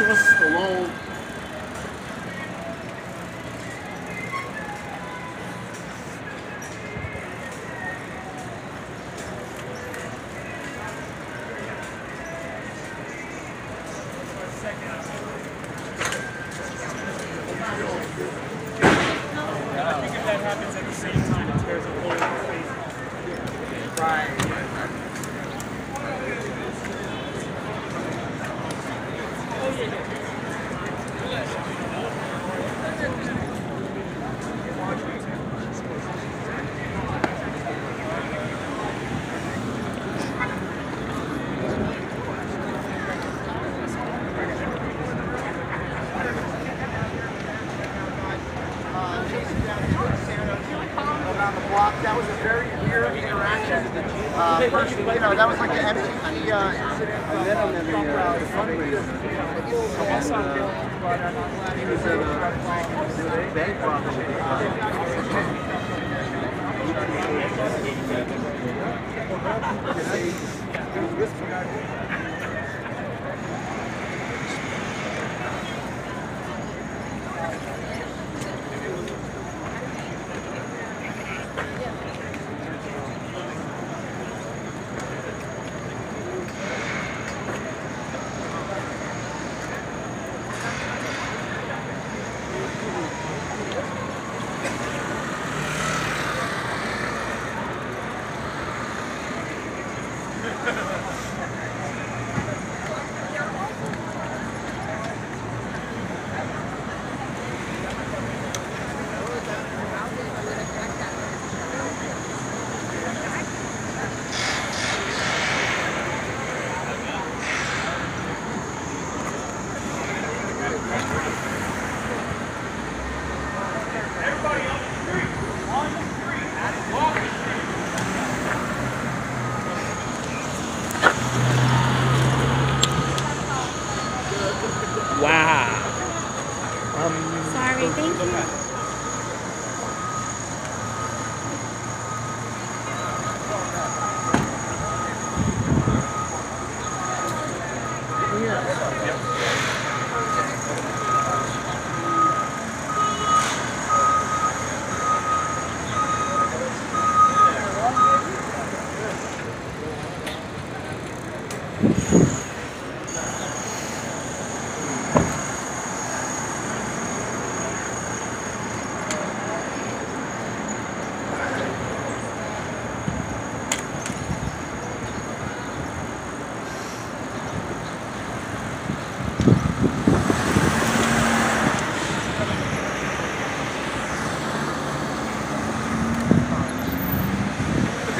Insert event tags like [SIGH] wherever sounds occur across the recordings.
Sylvester Stallone. Wow. Sorry, thank you.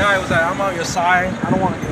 Guy was like, I'm on your side. I don't want to get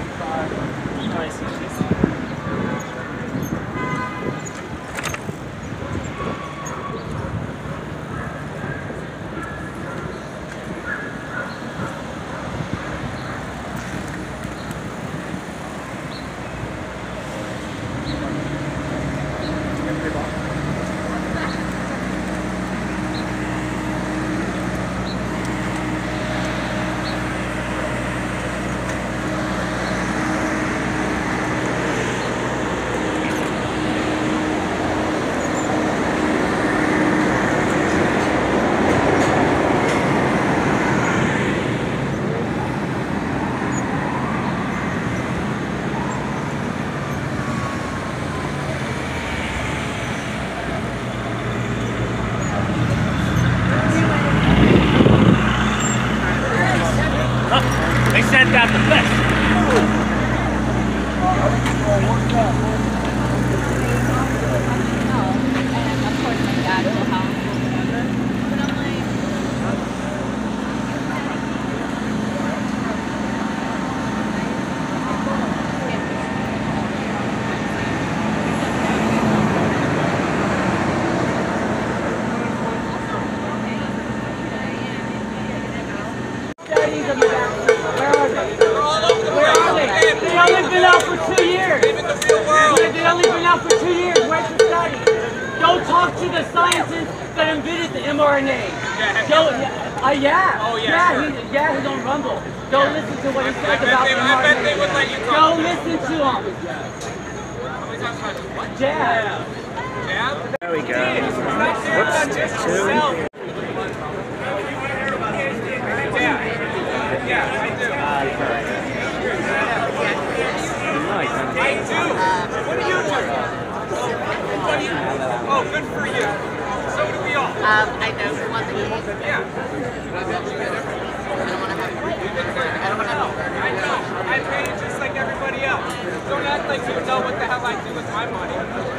sciences that invented the mRNA. Yeah. Go, yeah, uh, yeah. Oh, yeah. Yeah, sure. he, yeah, he's on Rumble. Go yeah. listen to what he says about they, mRNA. I bet they would let you Go listen to him. Yeah. Yeah. There we go. Whoops. Two. Um, I know who won the game. Yeah. I don't want to have I don't want to know. I know. I paid just like everybody else. Don't act like you know what the hell I do with my money.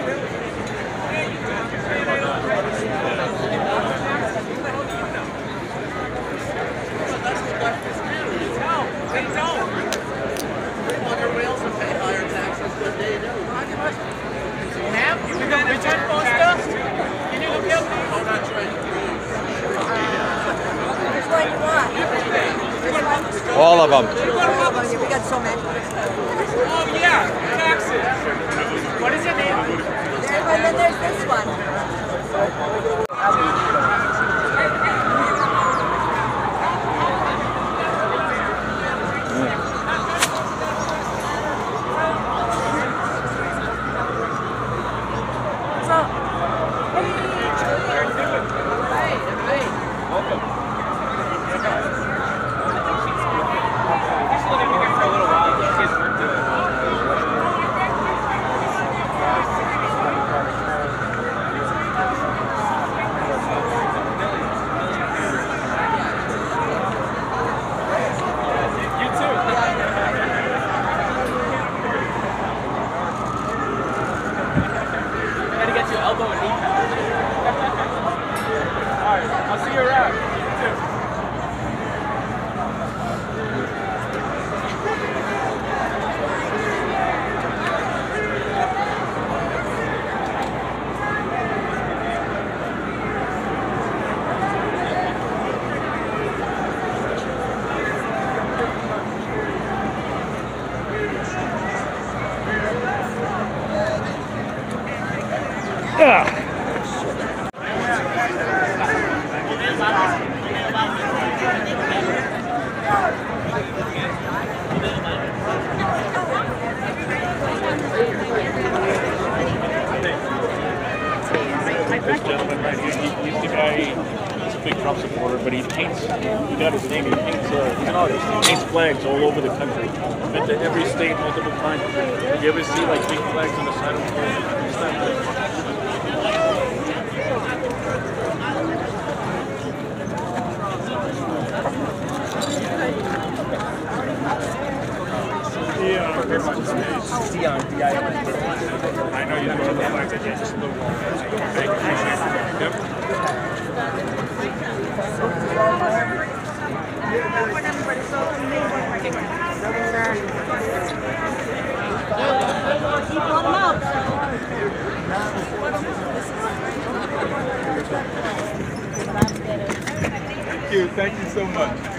so much.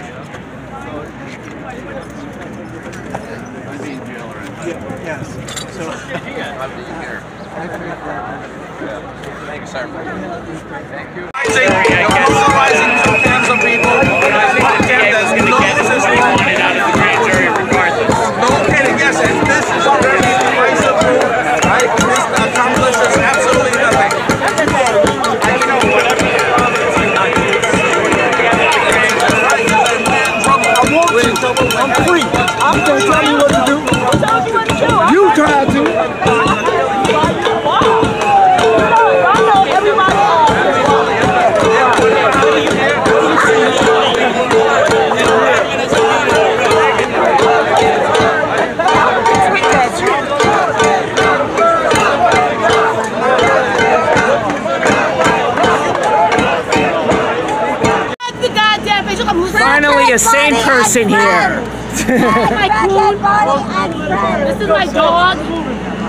This is my dog.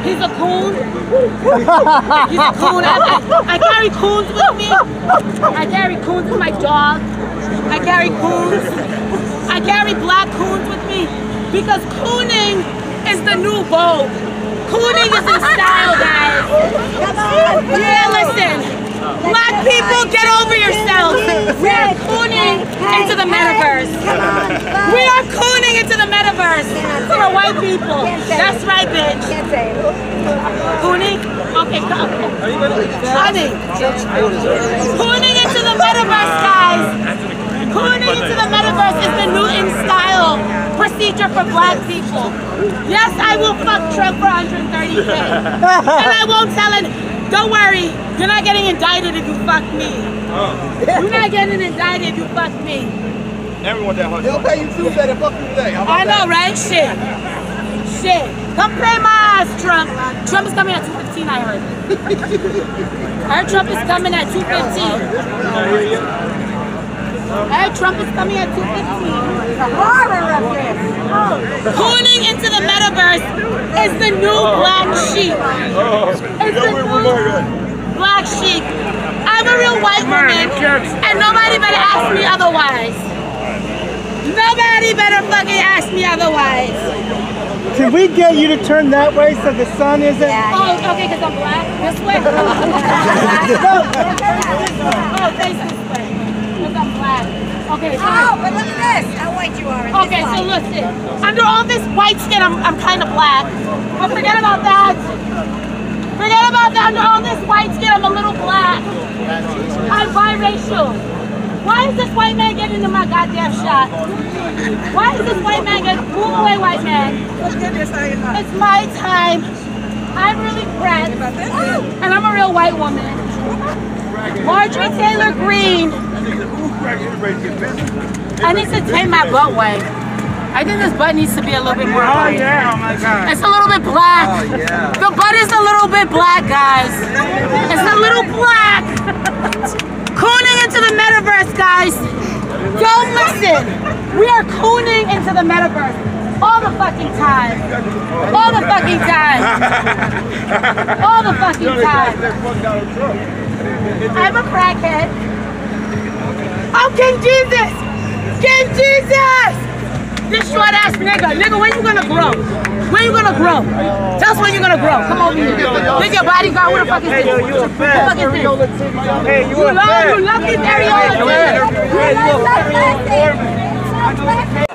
He's a coon. He's a coon. I, I, carry coons with me. I carry coons with my dog. I carry coons. I carry black coons with me because cooning is the new vogue. Cooning is in style, guys. Yeah, listen. Black people, get over yourselves. We are cooning into the metaverse. We are cooning into the metaverse for the white people. That's right, bitch. Cooning? Okay, come. Honey. Cooning into the metaverse, guys. Cooning into the metaverse is the Newton style procedure for black people. Yes, I will fuck Trump for 130 days, And I won't tell him. Don't worry, you're not getting indicted if you fuck me. You're not getting indicted if you fuck me. Everyone that hard. They'll pay you Tuesday to fuck you today. How I know, right? Shit. Shit. Come play my ass, Trump. Trump is coming at 215, I heard. I heard Trump is coming at 215. I heard Trump is coming at 215. The horror of this. Pooning into the metaverse is the new black sheep. It's the new black sheep. I'm a real white woman, and nobody better ask me otherwise. Nobody better fucking ask me otherwise. Can we get you to turn that way so the sun isn't? Oh, okay, because I'm black. This way. [LAUGHS] [LAUGHS] oh, face this way. Because I'm black. Okay, Oh, but look at this. How white you are Okay, this so listen. Under all this white skin, I'm, I'm kind of black. But forget about that. Forget about that. Under all this white skin, I'm a little black. I'm biracial. Why is this white man getting into my goddamn shot? Why is this white man getting... Move away, white man. It's my time. I'm really pressed. And I'm a real white woman. Marjorie Taylor Greene. I need to tame my butt way. I think this butt needs to be a little bit more Oh white. yeah, oh my god. It's a little bit black. Oh, the butt is a little bit black, guys. It's a little black. Cooning into the metaverse, guys. Don't listen. We are cooning into the metaverse all the fucking time. All the fucking time. All the fucking time. I'm a crackhead. Oh, King Jesus! King Jesus! This short ass nigga. Nigga, when you gonna grow? When you gonna grow? Tell us when you gonna grow. Come over here. Look your bodyguard. Who the fuck is this? Hey, yo, you a Who the fat. fuck is this? Hey, you You a fat. you love this areola too. I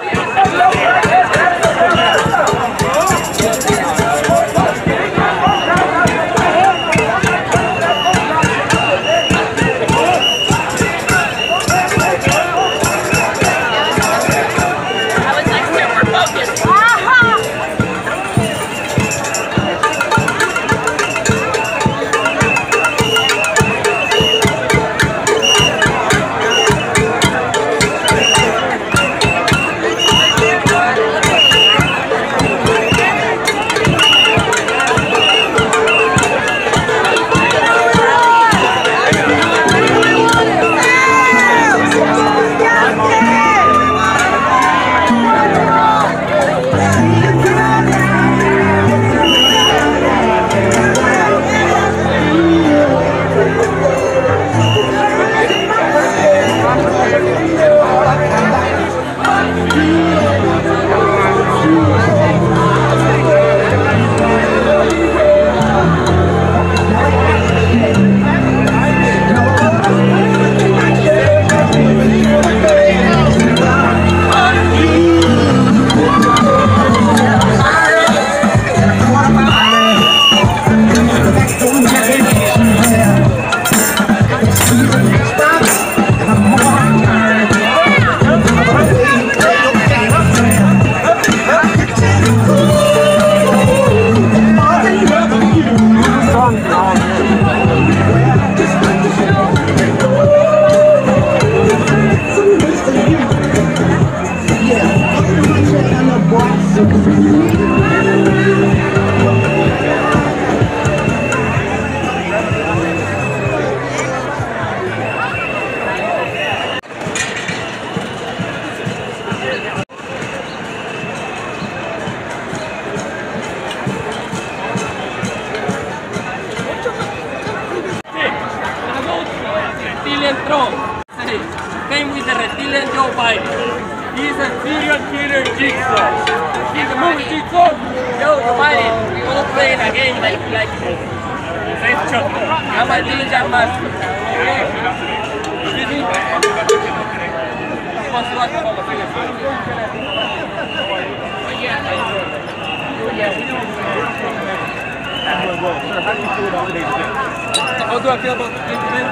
How do I feel about the gentleman?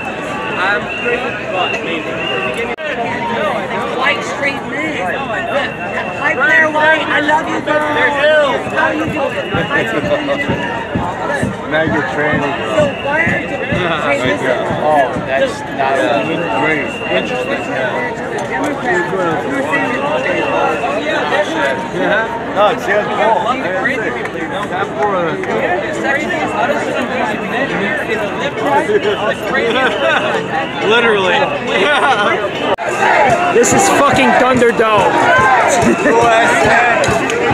I'm great, but amazing. White straight man. Hi Blair White, I love you girl. How you doing? Hi, [LAUGHS] Now you're training. So why are you [LAUGHS] hey, listen, Oh, that's not great. Interesting. Democrats, you were saying No, it's just cool. Uh, [LAUGHS] Literally. This is fucking Thunderdome. [LAUGHS]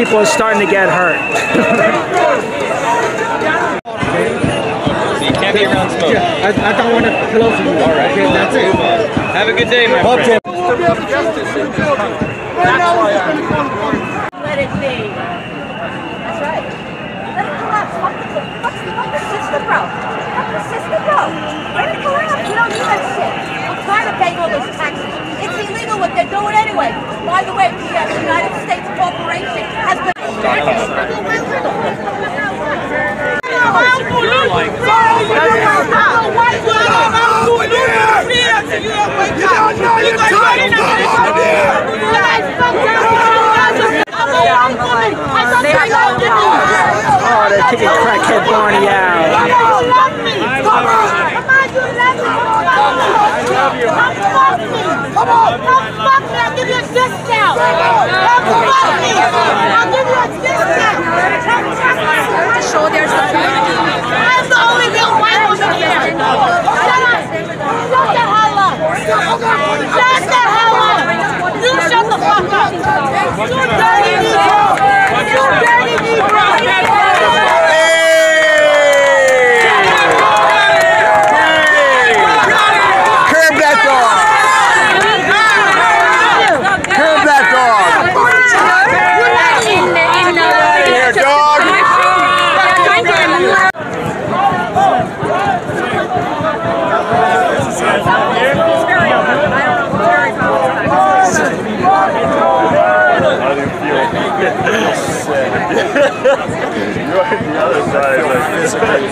people are starting to get hurt. You can't be around smoke. I, I don't want to close you. All right. Okay, that's it. Have a good day, my Okay. friend. Let it be. That's right. Let it collapse. Fuck the, fuck the, fuck the system, bro. Fuck the system, bro. Let it collapse. You don't need that shit. I'm tired of paying all those taxes. It's illegal what they're doing anyway. By the way, Oh, they're kicking crackhead Barney out. Come on! Come fuck me! I'll give you a discount! Come fuck me! I'll give you a discount! To show their security. I'm the only real white woman here! Shut up! Shut the hell up! Shut the hell up! You shut the fuck up! You dirty Negro! You dirty Negro! Curb that dog. Curb that dog. Here, dog. How do you feel? Sad. You're on the other side, like physically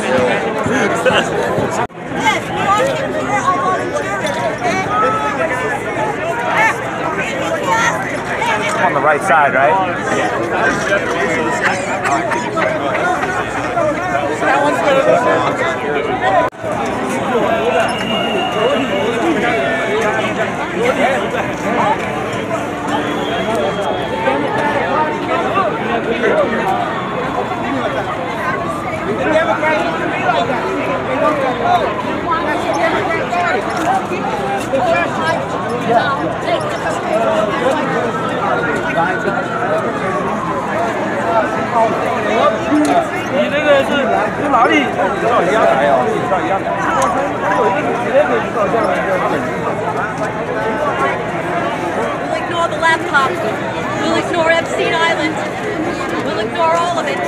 On the right side, right? We'll ignore the laptop. We'll ignore Epstein Island. We'll ignore all of it.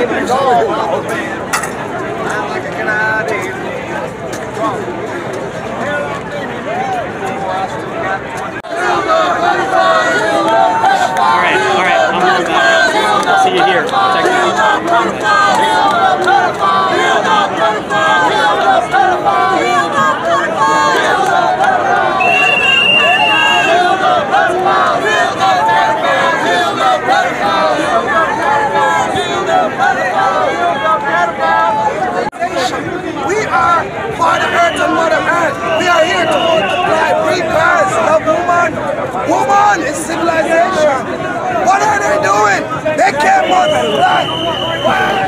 Alright, Woman is civilization. What are they doing? They can't life.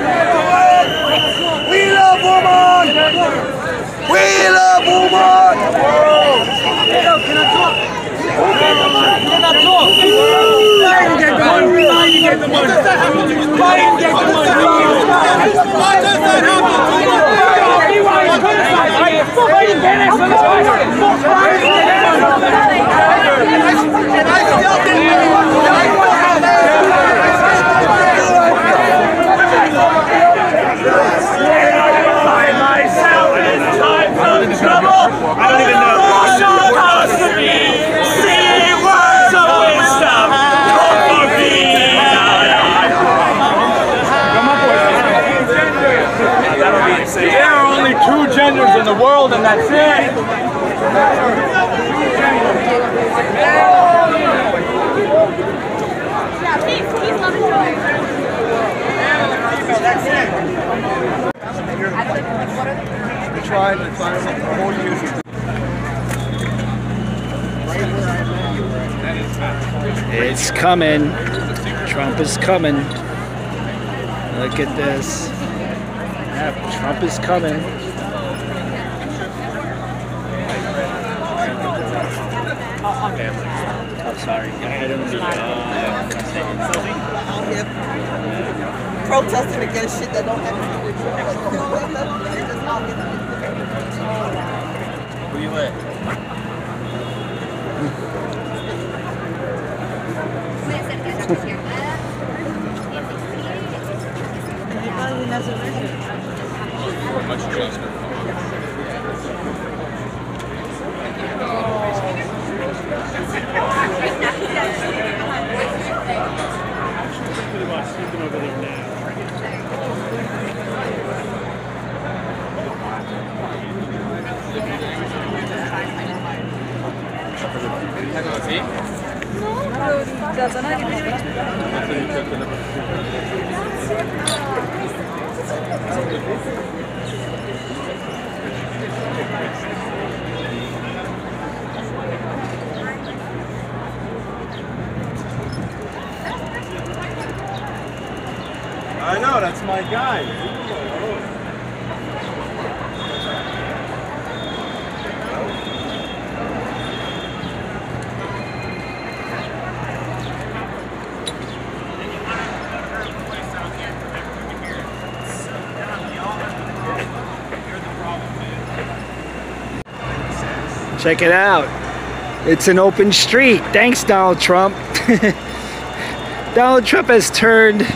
Two in the world, and that's it. It's coming. Trump is coming. Look at this. Yep, Trump is coming. Sorry. I don't oh, Protesting against shit that don't have to do with Trump. They just all get- Who you with? I know, that's my guy. Check it out. It's an open street. Thanks, Donald Trump. [LAUGHS] Donald Trump has turned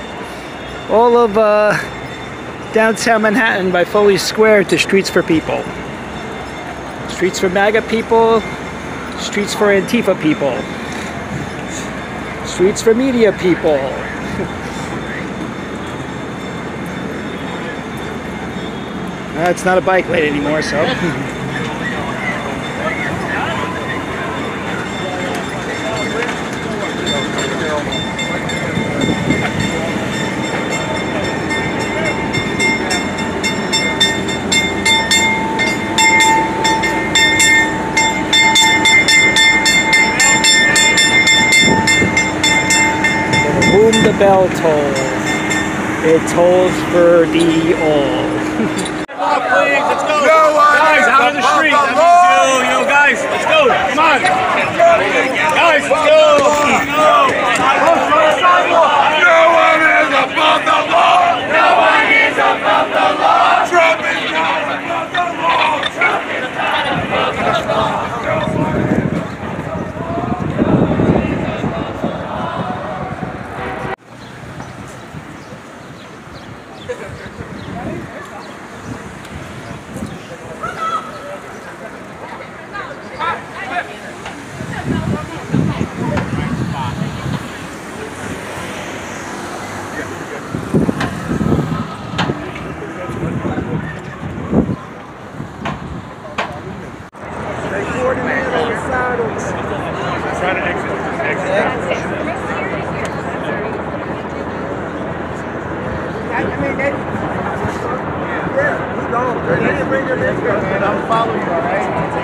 all of uh, downtown Manhattan by Foley Square to streets for people. Streets for MAGA people, streets for Antifa people, streets for media people. [LAUGHS] It's not a bike lane anymore, so. [LAUGHS] Whom the bell tolls, it tolls for thee all. Please, let's go. guys, out in the street. That means you, you know, guys, let's go. Come on. Guys, let's go. No one is above the law. No one is above the law. Trump is not above the law. Trump is not above the law. Try to exit. Exit. I'm following you, all right?